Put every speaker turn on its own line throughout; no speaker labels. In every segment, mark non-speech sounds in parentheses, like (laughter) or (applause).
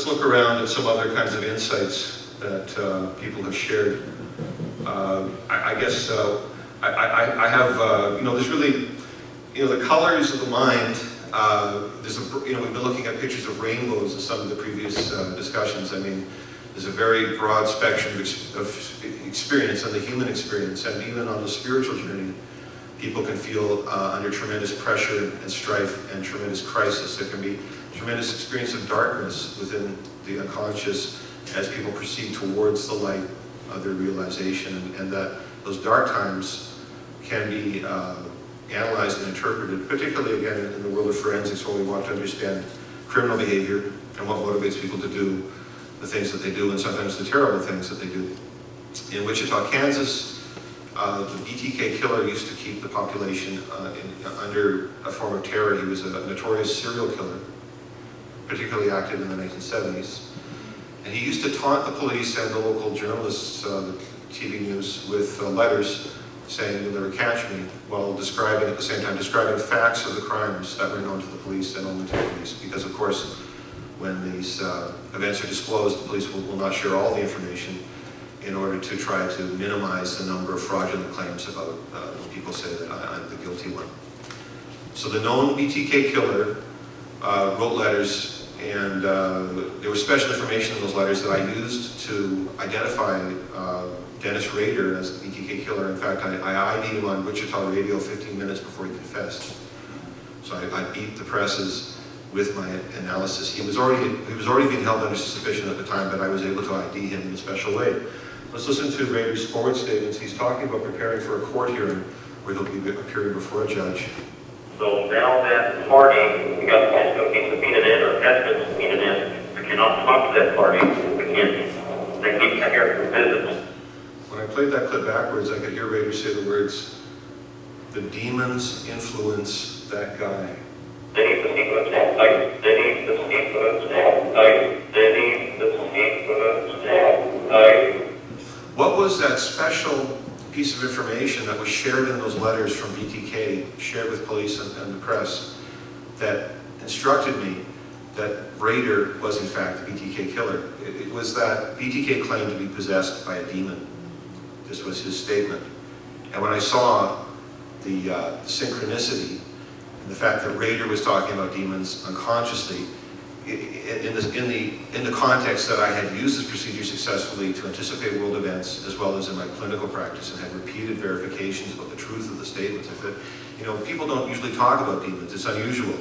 let's look around at some other kinds of insights that uh, people have shared. Uh, I, I, guess uh, I, I, I, have, uh, you know, there's really, you know, the colors of the mind. Uh, there's a, you know, we've been looking at pictures of rainbows in some of the previous uh, discussions. I mean, there's a very broad spectrum of experience on the human experience, and even on the spiritual journey people can feel under tremendous pressure and strife and tremendous crisis. There can be tremendous experience of darkness within the unconscious as people proceed towards the light of their realization, and, and that those dark times can be uh, analyzed and interpreted, particularly again in the world of forensics where we want to understand criminal behavior and what motivates people to do the things that they do and sometimes the terrible things that they do. In Wichita, Kansas, uh, the BTK killer used to keep the population uh, in, under a form of terror. He was a notorious serial killer, particularly active in the 1970s. And he used to taunt the police and the local journalists, uh, the TV news, with uh, letters saying you'll never catch me, while describing, at the same time, describing facts of the crimes that were known to the police and only to the police. Because of course, when these uh, events are disclosed, the police will, will not share all the information in order to try to minimize the number of fraudulent claims about uh, people say that I, am the guilty one. So the known BTK killer uh, wrote letters and uh, there was special information in those letters that I used to identify uh, Dennis Rader as the BTK killer. In fact, I, I ID'd him on Wichita radio 15 minutes before he confessed. So I, I beat the presses with my analysis. He was already he was already being held under suspicion at the time, but I was able to ID him in a special way. Let's listen to Rader's forward statements. He's talking about preparing for a court hearing where he'll be appearing before a judge.
So now that party, we got it's going to be subpoenaed in or has been subpoenaed in, we cannot talk to that party. We can't, they keep here for visits.
When I played that clip backwards, I could hear Rader say the words, the demons influence that guy.
Denny the sequence, like Denny the sequence, like Denny the sequence, like
what was that special piece of information that was shared in those letters from BTK, shared with police and, and the press, that instructed me that Rader was in fact the BTK killer? It, it was that BTK claimed to be possessed by a demon. This was his statement. And when I saw the, uh, the synchronicity, and the fact that Rader was talking about demons unconsciously, in, the, in, the, in the context that I had used this procedure successfully to anticipate world events as well as in my clinical practice and had repeated verifications about the truth of the statements. I said, you know, people don't usually talk about demons. It's unusual.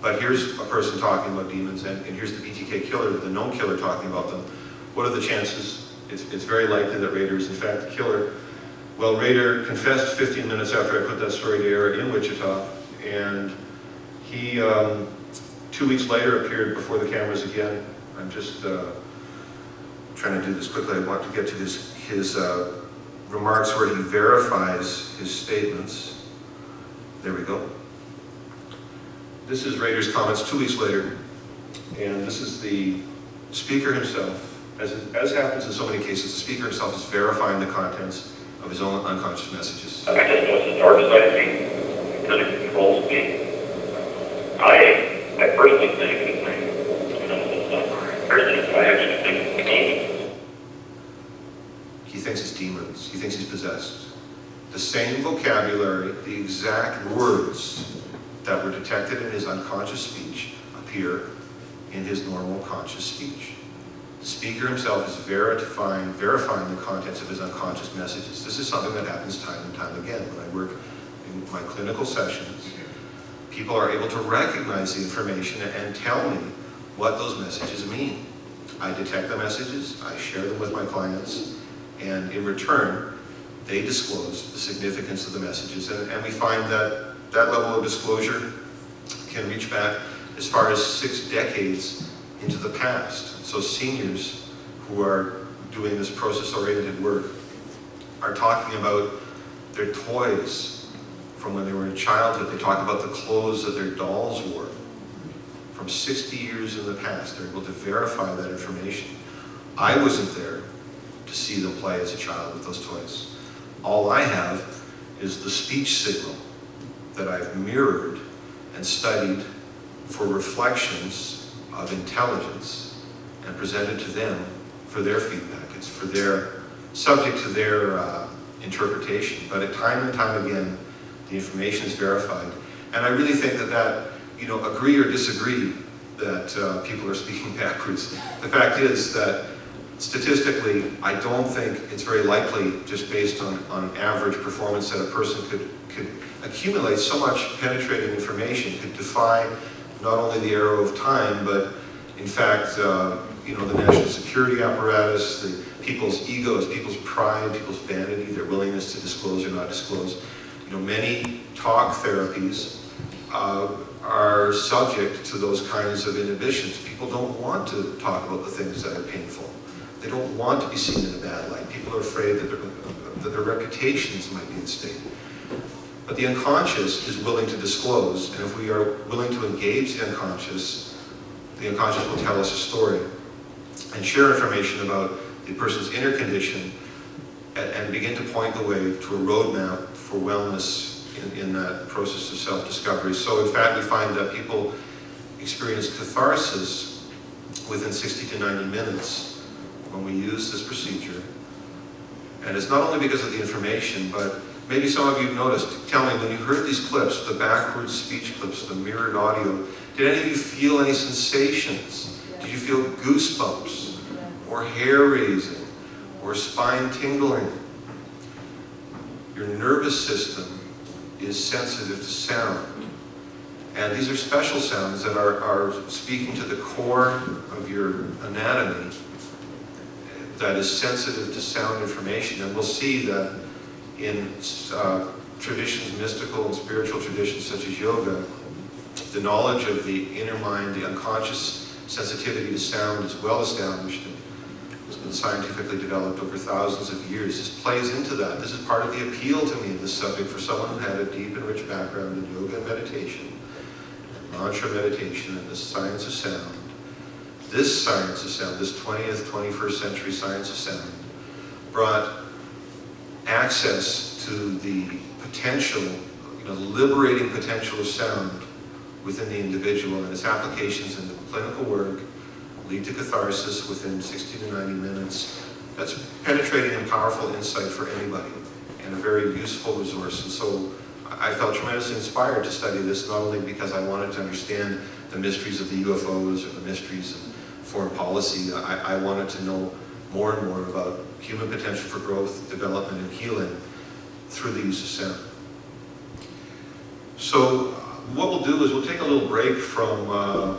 But here's a person talking about demons and, and here's the BTK killer, the known killer talking about them. What are the chances? It's, it's very likely that Rader is in fact the killer. Well, Rader confessed 15 minutes after I put that story to air in Wichita and he um, two weeks later appeared before the cameras again. I'm just uh, trying to do this quickly. I want to get to his, his uh, remarks where he verifies his statements. There we go. This is Rader's comments two weeks later, and this is the speaker himself. As, as happens in so many cases, the speaker himself is verifying the contents of his own unconscious messages.
I just it's the dark side of me controls me. I I personally think personally, I actually think demons.
He thinks it's demons. He thinks he's possessed. The same vocabulary, the exact words that were detected in his unconscious speech appear in his normal conscious speech. The speaker himself is verifying, verifying the contents of his unconscious messages. This is something that happens time and time again when I work in my clinical sessions people are able to recognize the information and tell me what those messages mean. I detect the messages, I share them with my clients, and in return, they disclose the significance of the messages. And, and we find that that level of disclosure can reach back as far as six decades into the past. So seniors who are doing this process-oriented work are talking about their toys from when they were in childhood. They talk about the clothes that their dolls wore from 60 years in the past. They're able to verify that information. I wasn't there to see them play as a child with those toys. All I have is the speech signal that I've mirrored and studied for reflections of intelligence and presented to them for their feedback. It's for their, subject to their uh, interpretation. But at time and time again, the information is verified. And I really think that that, you know, agree or disagree that uh, people are speaking (laughs) backwards. The fact is that statistically, I don't think it's very likely, just based on, on average performance, that a person could, could accumulate so much penetrating information, could defy not only the arrow of time, but in fact, uh, you know, the national security apparatus, the people's egos, people's pride, people's vanity, their willingness to disclose or not disclose. You know, many talk therapies uh, are subject to those kinds of inhibitions. People don't want to talk about the things that are painful. They don't want to be seen in a bad light. People are afraid that their, that their reputations might be at stake. But the unconscious is willing to disclose, and if we are willing to engage the unconscious, the unconscious will tell us a story and share information about the person's inner condition and, and begin to point the way to a roadmap for wellness in, in that process of self-discovery. So in fact, we find that people experience catharsis within 60 to 90 minutes when we use this procedure. And it's not only because of the information, but maybe some of you noticed, tell me, when you heard these clips, the backwards speech clips, the mirrored audio, did any of you feel any sensations? Did you feel goosebumps? Or hair raising? Or spine tingling? Your nervous system is sensitive to sound. And these are special sounds that are, are speaking to the core of your anatomy that is sensitive to sound information. And we'll see that in uh, traditions, mystical and spiritual traditions such as yoga, the knowledge of the inner mind, the unconscious sensitivity to sound is well established been scientifically developed over thousands of years. This plays into that. This is part of the appeal to me of this subject for someone who had a deep and rich background in yoga and meditation, mantra meditation, and the science of sound. This science of sound, this 20th, 21st century science of sound, brought access to the potential, you know, liberating potential of sound within the individual and its applications in the clinical work lead to catharsis within 60 to 90 minutes. That's penetrating and powerful insight for anybody and a very useful resource. And so I felt tremendously inspired to study this, not only because I wanted to understand the mysteries of the UFOs or the mysteries of foreign policy, I, I wanted to know more and more about human potential for growth, development, and healing through the use of sound. So what we'll do is we'll take a little break from, uh,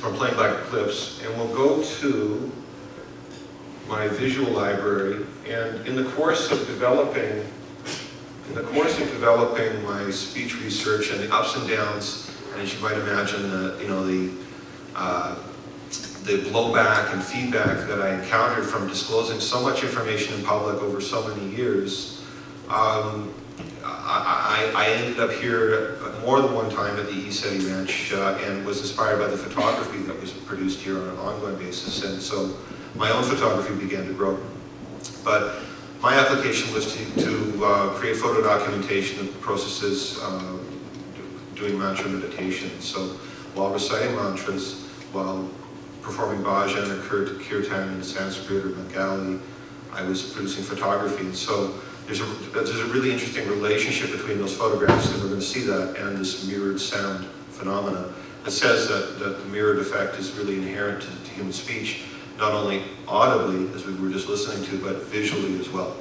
from playing back clips, and we'll go to my visual library, and in the course of developing, in the course of developing my speech research and the ups and downs, and as you might imagine, the, you know, the, uh, the blowback and feedback that I encountered from disclosing so much information in public over so many years, um, I, I, I, ended up here more than one time at the ECETI Ranch uh, and was inspired by the photography that was produced here on an ongoing basis. And so my own photography began to grow. But my application was to, to uh, create photo documentation of the processes uh, doing mantra meditation. So while reciting mantras, while performing bhajan or kirtan in Sanskrit or Bengali, I was producing photography. And so there's a, there's a really interesting relationship between those photographs, and we're going to see that, and this mirrored sound phenomena. It says that, that the mirrored effect is really inherent to, to human speech, not only audibly, as we were just listening to, but visually as well.